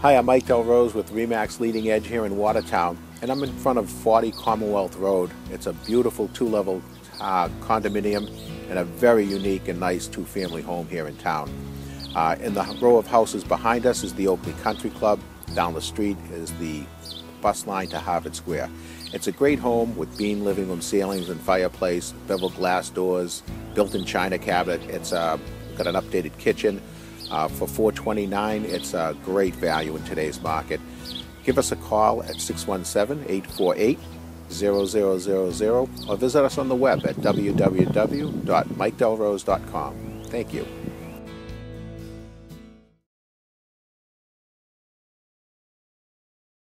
Hi, I'm Mike DelRose with RE/MAX Leading Edge here in Watertown, and I'm in front of 40 Commonwealth Road. It's a beautiful two-level uh, condominium and a very unique and nice two-family home here in town. Uh, in the row of houses behind us is the Oakley Country Club. Down the street is the bus line to Harvard Square. It's a great home with beam living room ceilings and fireplace, beveled glass doors, built-in china cabinet. It's uh, got an updated kitchen. Uh, for 429 it's a great value in today's market. Give us a call at 617-848-0000 or visit us on the web at www.mikedelrose.com. Thank you.